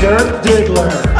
Dirt Diggler.